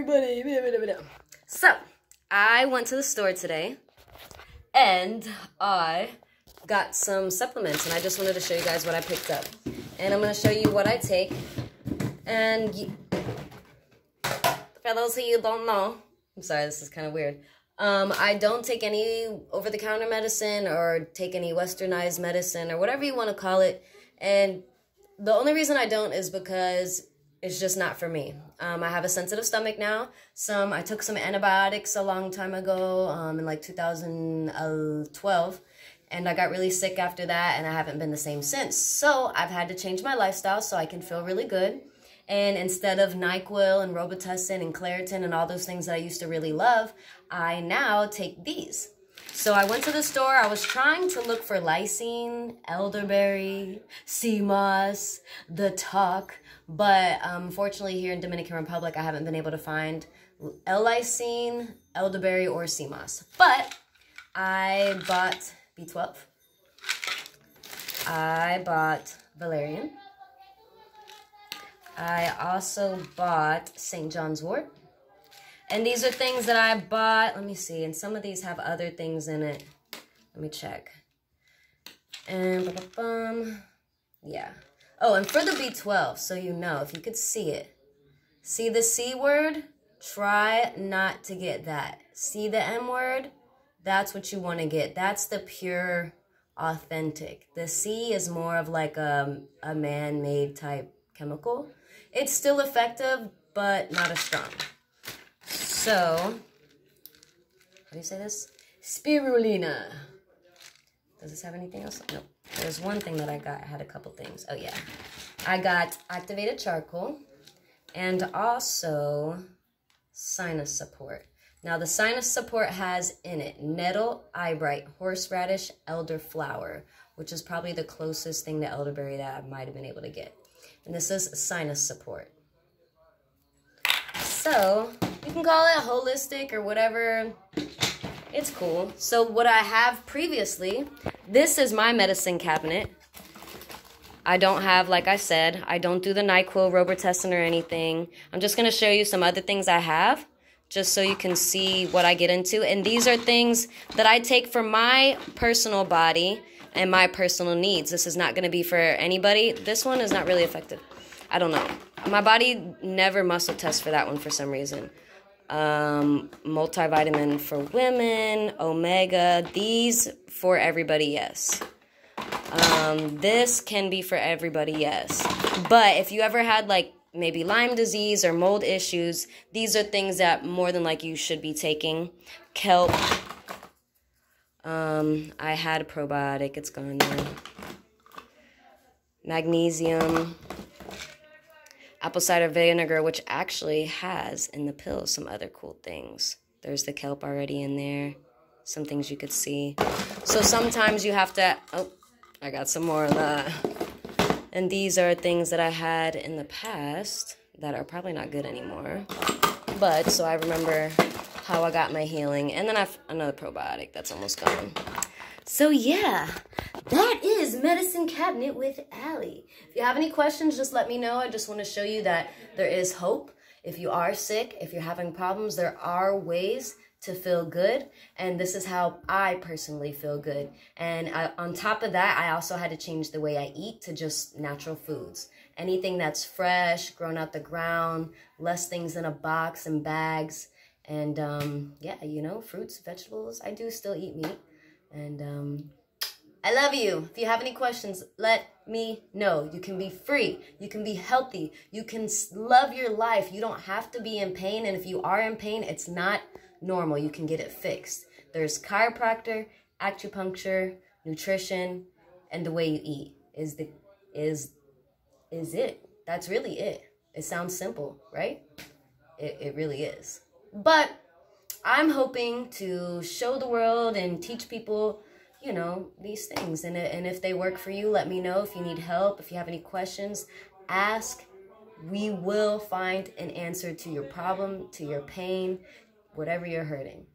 everybody. So, I went to the store today and I got some supplements and I just wanted to show you guys what I picked up. And I'm going to show you what I take. And for those of you don't know, I'm sorry, this is kind of weird. Um, I don't take any over-the-counter medicine or take any westernized medicine or whatever you want to call it. And the only reason I don't is because it's just not for me. Um, I have a sensitive stomach now. Some I took some antibiotics a long time ago, um, in like 2012, and I got really sick after that, and I haven't been the same since. So I've had to change my lifestyle so I can feel really good. And instead of NyQuil and Robitussin and Claritin and all those things that I used to really love, I now take these. So I went to the store. I was trying to look for lysine, elderberry, sea moss, the talk, but unfortunately um, here in Dominican Republic, I haven't been able to find L-lysine, elderberry, or sea moss. But I bought B12. I bought valerian. I also bought St. John's wort. And these are things that I bought. Let me see. And some of these have other things in it. Let me check. And -ba -bum. yeah. Oh, and for the B12, so you know, if you could see it. See the C word? Try not to get that. See the M word? That's what you want to get. That's the pure, authentic. The C is more of like a, a man-made type chemical. It's still effective, but not as strong. So, how do you say this? Spirulina. Does this have anything else? Nope. There's one thing that I got. I had a couple things. Oh, yeah. I got activated charcoal and also sinus support. Now, the sinus support has in it nettle, eyebright, horseradish, elderflower, which is probably the closest thing to elderberry that I might have been able to get. And this is sinus support. So, you can call it holistic or whatever. It's cool. So what I have previously, this is my medicine cabinet. I don't have, like I said, I don't do the NyQuil, Robitussin, or anything. I'm just going to show you some other things I have just so you can see what I get into. And these are things that I take for my personal body and my personal needs. This is not going to be for anybody. This one is not really effective. I don't know. My body never muscle tests for that one for some reason. Um, multivitamin for women, omega, these for everybody, yes. Um, this can be for everybody, yes. But if you ever had like maybe Lyme disease or mold issues, these are things that more than like you should be taking. Kelp. Um, I had a probiotic, it's gone now. Magnesium apple cider vinegar, which actually has in the pill some other cool things. There's the kelp already in there, some things you could see. So sometimes you have to, oh, I got some more of that. And these are things that I had in the past that are probably not good anymore. But, so I remember how I got my healing. And then I have another probiotic that's almost gone. So yeah, that is Medicine Cabinet with Allie. If you have any questions, just let me know. I just want to show you that there is hope. If you are sick, if you're having problems, there are ways to feel good. And this is how I personally feel good. And I, on top of that, I also had to change the way I eat to just natural foods. Anything that's fresh, grown out the ground, less things in a box and bags. And um, yeah, you know, fruits, vegetables. I do still eat meat. And um, I love you. If you have any questions, let me know. You can be free. You can be healthy. You can love your life. You don't have to be in pain. And if you are in pain, it's not normal. You can get it fixed. There's chiropractor, acupuncture, nutrition, and the way you eat is the is is it. That's really it. It sounds simple, right? It, it really is. But I'm hoping to show the world and teach people, you know, these things. And, and if they work for you, let me know. If you need help, if you have any questions, ask. We will find an answer to your problem, to your pain, whatever you're hurting.